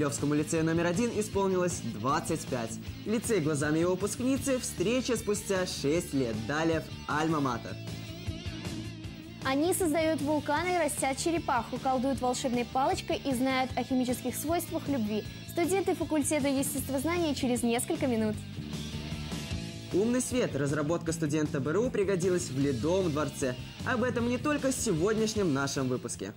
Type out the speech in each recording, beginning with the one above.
Могилевскому лицею номер один исполнилось 25. Лицей глазами его выпускницы встреча спустя 6 лет. Далее в Альма-Матер. Они создают вулканы, растят черепаху, колдуют волшебной палочкой и знают о химических свойствах любви. Студенты факультета естествознания через несколько минут. Умный свет. Разработка студента БРУ пригодилась в Ледовом дворце. Об этом не только в сегодняшнем нашем выпуске.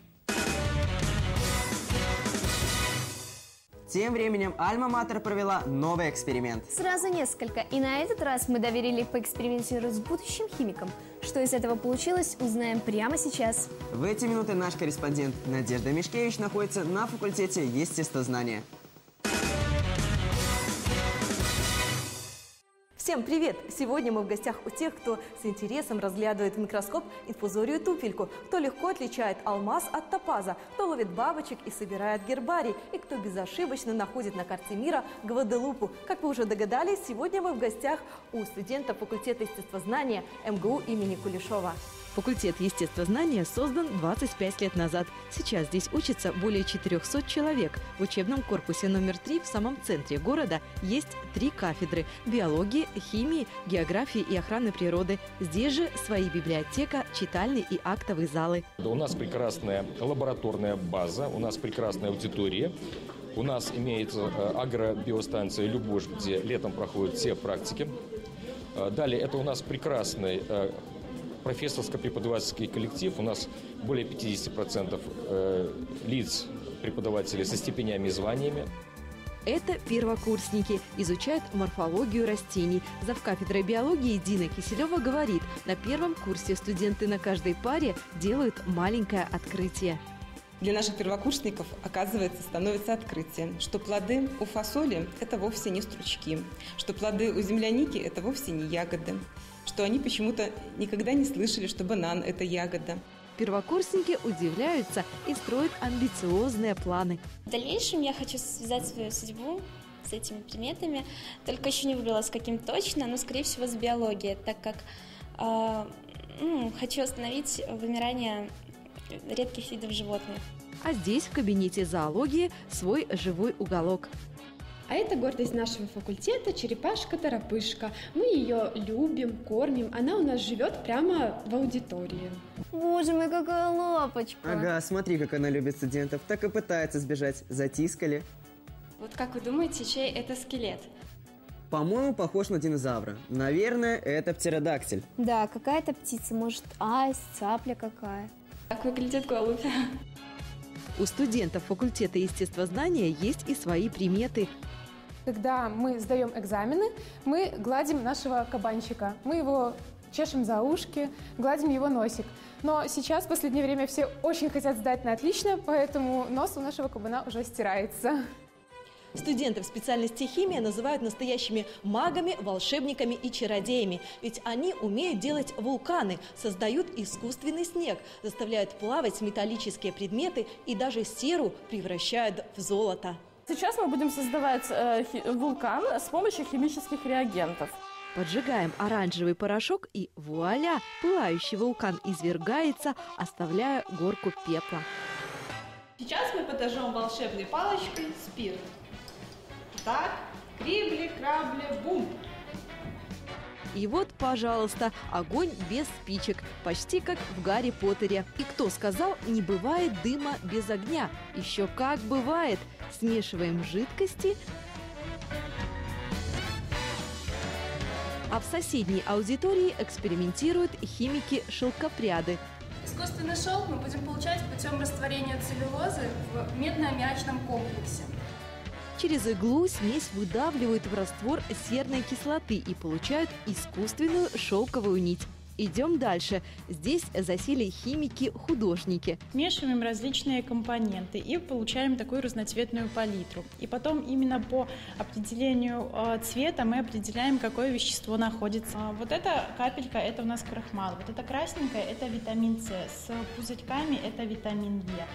Тем временем Альма-Матер провела новый эксперимент. Сразу несколько. И на этот раз мы доверили поэкспериментировать с будущим химиком. Что из этого получилось, узнаем прямо сейчас. В эти минуты наш корреспондент Надежда Мишкевич находится на факультете естествознания. Всем привет! Сегодня мы в гостях у тех, кто с интересом разглядывает в микроскоп инфузорию туфельку, кто легко отличает алмаз от топаза, кто ловит бабочек и собирает гербарий, и кто безошибочно находит на карте мира Гваделупу. Как вы уже догадались, сегодня мы в гостях у студента факультета естествознания МГУ имени Кулешова. Факультет естествознания создан 25 лет назад. Сейчас здесь учатся более 400 человек. В учебном корпусе номер 3 в самом центре города есть три кафедры – биологии, химии, географии и охраны природы. Здесь же свои библиотека, читальные и актовые залы. У нас прекрасная лабораторная база, у нас прекрасная аудитория. У нас имеется э, агробиостанция «Любовь», где летом проходят все практики. Э, далее, это у нас прекрасный э, профессорско-преподавательский коллектив. У нас более 50% э, лиц преподавателей со степенями и званиями. Это первокурсники, изучают морфологию растений. Завкафедрой биологии Дина Киселева говорит, на первом курсе студенты на каждой паре делают маленькое открытие. Для наших первокурсников, оказывается, становится открытием, что плоды у фасоли – это вовсе не стручки, что плоды у земляники – это вовсе не ягоды, что они почему-то никогда не слышали, что банан – это ягода. Первокурсники удивляются и строят амбициозные планы. В дальнейшем я хочу связать свою судьбу с этими предметами, только еще не выбрала с каким точно, но, скорее всего, с биологией, так как э, ну, хочу остановить вымирание редких видов животных. А здесь, в кабинете зоологии, свой живой уголок – а это гордость нашего факультета, черепашка-торопышка. Мы ее любим, кормим. Она у нас живет прямо в аудитории. Боже мой, какая лапочка. Ага, смотри, как она любит студентов. Так и пытается сбежать. Затискали. Вот как вы думаете, чей это скелет? По-моему, похож на динозавра. Наверное, это птеродактиль. Да, какая-то птица. Может, айс, цапля какая. Как выглядит голубь? У студентов факультета естествознания есть и свои приметы. Когда мы сдаем экзамены, мы гладим нашего кабанчика. Мы его чешем за ушки, гладим его носик. Но сейчас, в последнее время, все очень хотят сдать на отлично, поэтому нос у нашего кабана уже стирается. Студентов специальности химия называют настоящими магами, волшебниками и чародеями, ведь они умеют делать вулканы, создают искусственный снег, заставляют плавать металлические предметы и даже серу превращают в золото. Сейчас мы будем создавать э, вулкан с помощью химических реагентов. Поджигаем оранжевый порошок и вуаля! Пылающий вулкан извергается, оставляя горку пепла. Сейчас мы подожжем волшебной палочкой спирт. Так, крибли, крабли, бум! И вот, пожалуйста, огонь без спичек, почти как в Гарри Поттере. И кто сказал, не бывает дыма без огня? Еще как бывает! Смешиваем жидкости, а в соседней аудитории экспериментируют химики-шелкопряды. Искусственный шелк мы будем получать путем растворения целлюлозы в медно-аммиачном комплексе. Через иглу смесь выдавливают в раствор серной кислоты и получают искусственную шелковую нить. Идем дальше. Здесь засели химики-художники. Смешиваем различные компоненты и получаем такую разноцветную палитру. И потом именно по определению э, цвета мы определяем, какое вещество находится. А вот эта капелька – это у нас крахмал. Вот эта красненькая – это витамин С. С пузырьками – это витамин Е.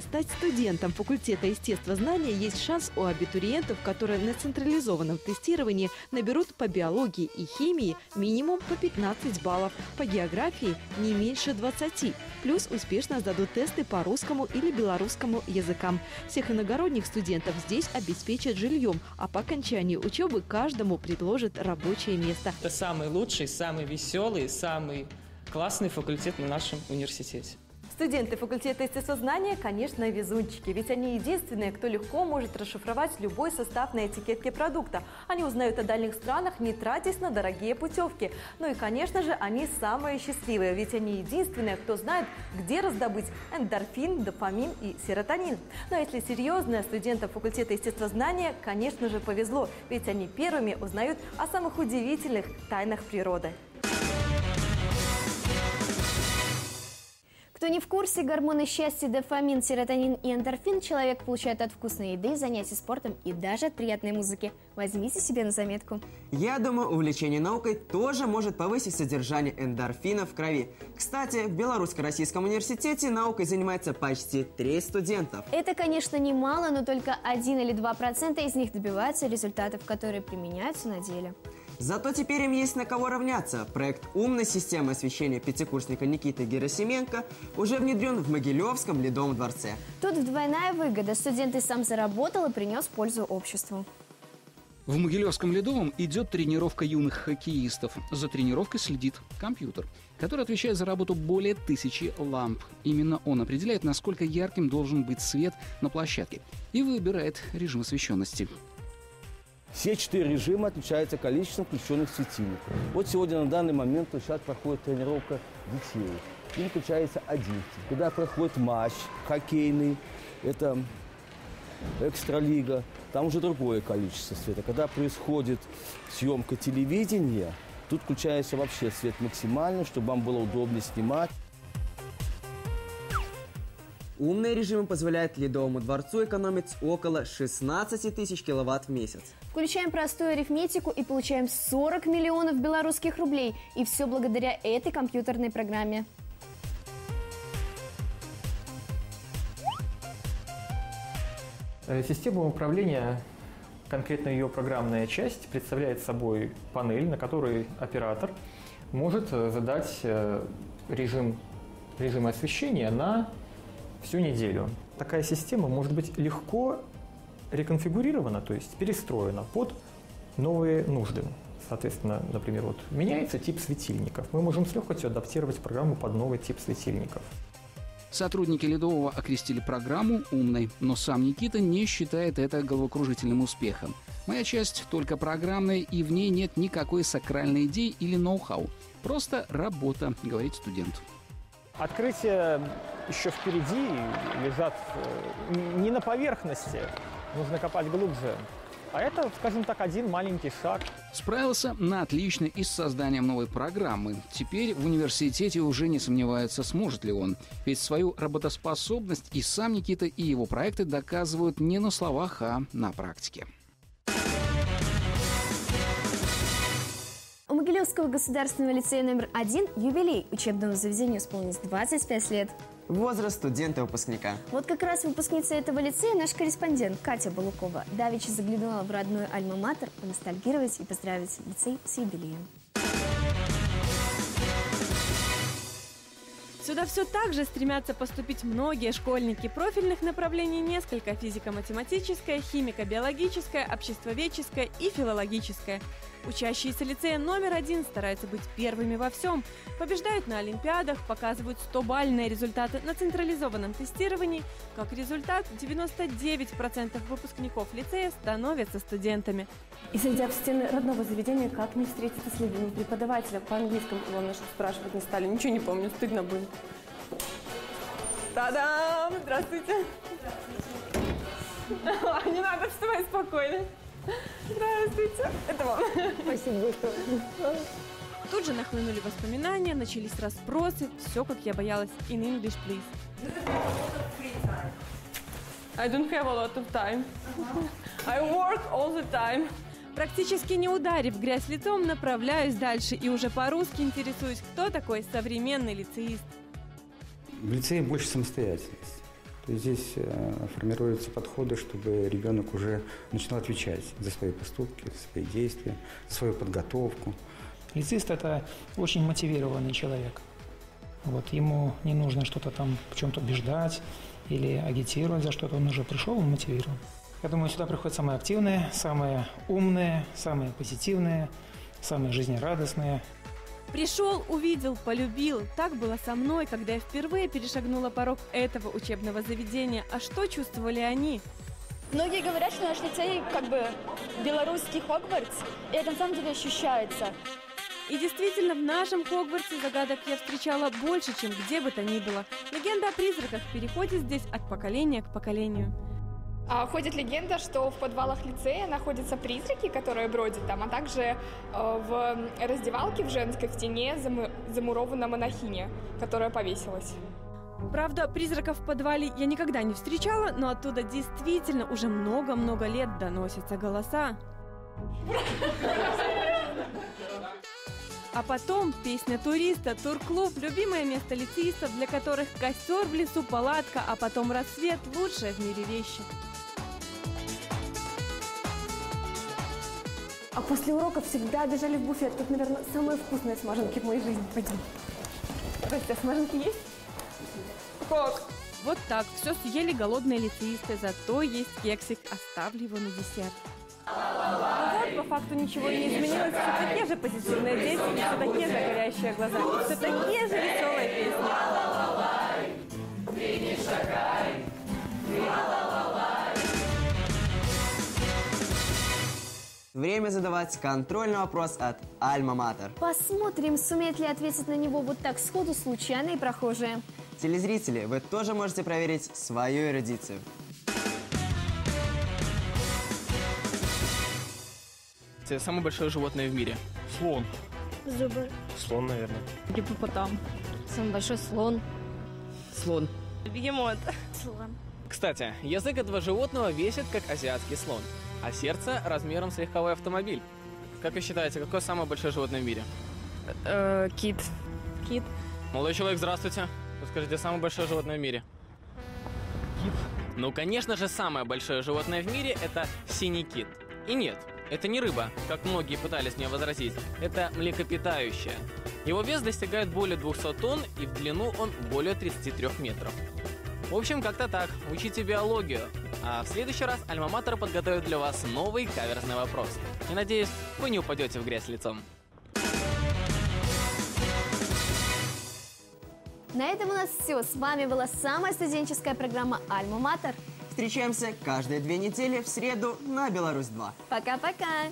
Стать студентом факультета естествознания есть шанс у абитуриентов, которые на централизованном тестировании наберут по биологии и химии минимум по 15 баллов. По географии не меньше 20. Плюс успешно сдадут тесты по русскому или белорусскому языкам. Всех иногородних студентов здесь обеспечат жильем, а по окончании учебы каждому предложат рабочее место. Это самый лучший, самый веселый, самый классный факультет на нашем университете. Студенты факультета естествознания, конечно, везунчики, ведь они единственные, кто легко может расшифровать любой состав на этикетке продукта. Они узнают о дальних странах, не тратясь на дорогие путевки. Ну и, конечно же, они самые счастливые, ведь они единственные, кто знает, где раздобыть эндорфин, дофамин и серотонин. Но если серьезно, студентам факультета естествознания, конечно же, повезло, ведь они первыми узнают о самых удивительных тайнах природы. Кто не в курсе, гормоны счастья, дофамин, серотонин и эндорфин человек получает от вкусной еды, занятий спортом и даже от приятной музыки. Возьмите себе на заметку. Я думаю, увлечение наукой тоже может повысить содержание эндорфина в крови. Кстати, в Белорусско-Российском университете наукой занимается почти треть студентов. Это, конечно, немало, но только 1 или 2% из них добиваются результатов, которые применяются на деле. Зато теперь им есть на кого равняться. Проект умной системы освещения пятикурсника Никиты Герасименко уже внедрен в Могилевском Ледовом дворце. Тут двойная выгода. Студент и сам заработал и принес пользу обществу. В Могилевском Ледовом идет тренировка юных хоккеистов. За тренировкой следит компьютер, который отвечает за работу более тысячи ламп. Именно он определяет, насколько ярким должен быть свет на площадке и выбирает режим освещенности. Все четыре режима отличаются количеством включенных светильников. Вот сегодня на данный момент сейчас проходит тренировка детей. Им включается один. Когда проходит матч хоккейный, это экстралига, там уже другое количество света. Когда происходит съемка телевидения, тут включается вообще свет максимально, чтобы вам было удобнее снимать. Умные режимы позволяют Ледовому дворцу экономить около 16 тысяч киловатт в месяц. Включаем простую арифметику и получаем 40 миллионов белорусских рублей. И все благодаря этой компьютерной программе. Э, система управления, конкретно ее программная часть, представляет собой панель, на которой оператор может э, задать э, режим, режим освещения на всю неделю. Такая система может быть легко реконфигурирована, то есть перестроена под новые нужды. Соответственно, например, вот меняется тип светильников. Мы можем с легкостью адаптировать программу под новый тип светильников. Сотрудники Ледового окрестили программу умной, но сам Никита не считает это головокружительным успехом. Моя часть только программная, и в ней нет никакой сакральной идеи или ноу-хау. Просто работа, говорит студент. Открытия еще впереди лежат э, не на поверхности, нужно копать глубже. А это, скажем так, один маленький шаг. Справился на отлично и с созданием новой программы. Теперь в университете уже не сомневаются, сможет ли он. Ведь свою работоспособность и сам Никита, и его проекты доказывают не на словах, а на практике. Могилевского государственного лицея номер один юбилей учебному заведению исполнилось 25 лет. Возраст студента-выпускника. Вот как раз выпускница этого лицея наш корреспондент Катя Балукова давеча заглянула в родной альма-матер поностальгировать и поздравить лицей с юбилеем. Сюда все так же стремятся поступить многие школьники профильных направлений несколько – физико-математическое, химико-биологическое, обществоведческое и филологическое. Учащиеся лицея номер один стараются быть первыми во всем, побеждают на олимпиадах, показывают 100-бальные результаты на централизованном тестировании. Как результат, 99% выпускников лицея становятся студентами. И зайдя в стены родного заведения, как не встретиться с любимым преподавателем? По английскому его наших спрашивать не стали. Ничего не помню, стыдно было. Та-дам! Здравствуйте! Здравствуйте. Не надо, вставай спокойно. Здравствуйте. Это вам. Спасибо большое. Тут же нахлынули воспоминания, начались расспросы. Все, как я боялась. In English, please. I don't have a lot of time. I work all the time. Практически не ударив грязь лицом, направляюсь дальше и уже по-русски интересуюсь, кто такой современный лицеист. В лицее больше самостоятельности. Здесь э, формируются подходы, чтобы ребенок уже начинал отвечать за свои поступки, за свои действия, за свою подготовку. Лицеист – это очень мотивированный человек. Вот, ему не нужно что-то там в чем-то убеждать или агитировать за что-то. Он уже пришел, он мотивирован. Я думаю, сюда приходят самые активные, самые умные, самые позитивные, самые жизнерадостные. Пришел, увидел, полюбил. Так было со мной, когда я впервые перешагнула порог этого учебного заведения. А что чувствовали они? Многие говорят, что наш лицей как бы белорусский Хогвартс, и это на самом деле ощущается. И действительно, в нашем Хогвартсе загадок я встречала больше, чем где бы то ни было. Легенда о призраках переходит здесь от поколения к поколению. А, ходит легенда, что в подвалах лицея находятся призраки, которые бродят там, а также э, в раздевалке в женской в стене заму замурована монахиня, которая повесилась. Правда, призраков в подвале я никогда не встречала, но оттуда действительно уже много-много лет доносятся голоса. А потом песня туриста, турклуб, любимое место лицеистов, для которых костер в лесу, палатка, а потом рассвет – лучшая в мире вещи. А после урока всегда бежали в буфет. Тут, наверное, самые вкусные смаженки в моей жизни. Пойдем. Растя, смаженки есть? Как? Вот так, все съели голодные лицеисты, зато есть кексик, оставлю его на десерт. Ну вот, по факту ничего не изменилось. Все такие же позитивные дети, все такие же горящие глаза, все такие же веселые песни. Время задавать контрольный вопрос от Альма Матер. Посмотрим, сумеет ли ответить на него вот так сходу случайные прохожие. Телезрители, вы тоже можете проверить свою эрудицию. Самое большое животное в мире. Слон. Зубы. Слон, наверное. Гиппопотам. Самый большой слон. Слон. Бегемот. Слон. Кстати, язык этого животного весит, как азиатский слон, а сердце размером с легковой автомобиль. Как вы считаете, какое самое большое животное в мире? Э, кит. Кит. Молодой человек, здравствуйте. Вы скажите, самое большое животное в мире? Кит. Ну, конечно же, самое большое животное в мире – это синий кит. И нет, это не рыба, как многие пытались мне возразить. Это млекопитающее. Его вес достигает более 200 тонн, и в длину он более 33 метров. В общем, как-то так. Учите биологию. А в следующий раз Альма-Матер подготовит для вас новый каверзный вопрос. И надеюсь, вы не упадете в грязь лицом. На этом у нас все. С вами была самая студенческая программа «Альма Матер». Встречаемся каждые две недели в среду на Беларусь 2. Пока-пока!